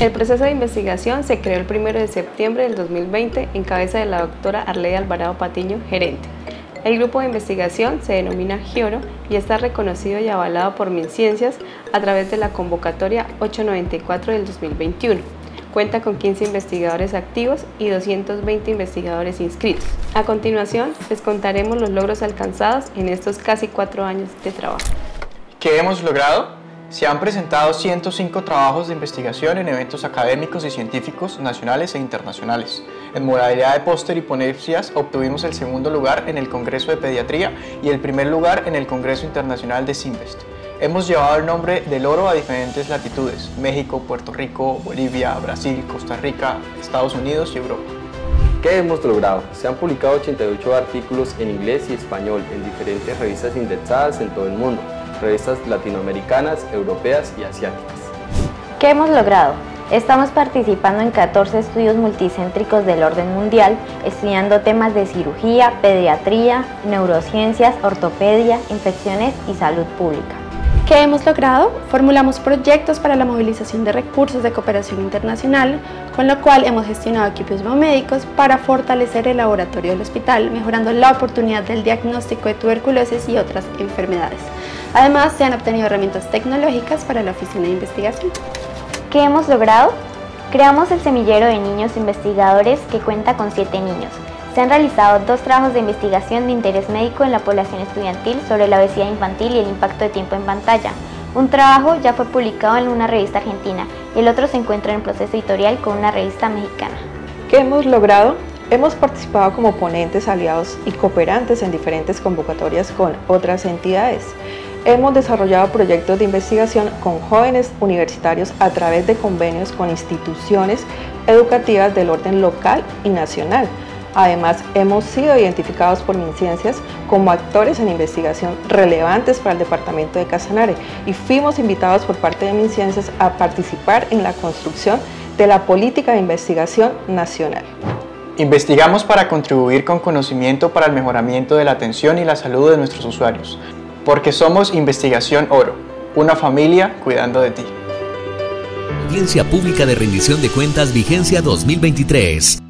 El proceso de investigación se creó el 1 de septiembre del 2020 en cabeza de la doctora Arley Alvarado Patiño, gerente. El grupo de investigación se denomina GIORO y está reconocido y avalado por MinCiencias a través de la convocatoria 894 del 2021. Cuenta con 15 investigadores activos y 220 investigadores inscritos. A continuación, les contaremos los logros alcanzados en estos casi cuatro años de trabajo. ¿Qué hemos logrado? Se han presentado 105 trabajos de investigación en eventos académicos y científicos nacionales e internacionales. En modalidad de póster y ponencias obtuvimos el segundo lugar en el Congreso de Pediatría y el primer lugar en el Congreso Internacional de Simvest. Hemos llevado el nombre del oro a diferentes latitudes, México, Puerto Rico, Bolivia, Brasil, Costa Rica, Estados Unidos y Europa. ¿Qué hemos logrado? Se han publicado 88 artículos en inglés y español en diferentes revistas indexadas en todo el mundo revistas latinoamericanas, europeas y asiáticas. ¿Qué hemos logrado? Estamos participando en 14 estudios multicéntricos del orden mundial, estudiando temas de cirugía, pediatría, neurociencias, ortopedia, infecciones y salud pública. ¿Qué hemos logrado? Formulamos proyectos para la movilización de recursos de cooperación internacional, con lo cual hemos gestionado equipos biomédicos para fortalecer el laboratorio del hospital, mejorando la oportunidad del diagnóstico de tuberculosis y otras enfermedades. Además, se han obtenido herramientas tecnológicas para la oficina de investigación. ¿Qué hemos logrado? Creamos el semillero de niños investigadores que cuenta con siete niños. Se han realizado dos trabajos de investigación de interés médico en la población estudiantil sobre la obesidad infantil y el impacto de tiempo en pantalla. Un trabajo ya fue publicado en una revista argentina y el otro se encuentra en proceso editorial con una revista mexicana. ¿Qué hemos logrado? Hemos participado como ponentes, aliados y cooperantes en diferentes convocatorias con otras entidades. Hemos desarrollado proyectos de investigación con jóvenes universitarios a través de convenios con instituciones educativas del orden local y nacional Además, hemos sido identificados por MinCiencias como actores en investigación relevantes para el departamento de Casanare y fuimos invitados por parte de MinCiencias a participar en la construcción de la política de investigación nacional. Investigamos para contribuir con conocimiento para el mejoramiento de la atención y la salud de nuestros usuarios, porque somos Investigación Oro, una familia cuidando de ti. Audiencia Pública de Rendición de Cuentas Vigencia 2023.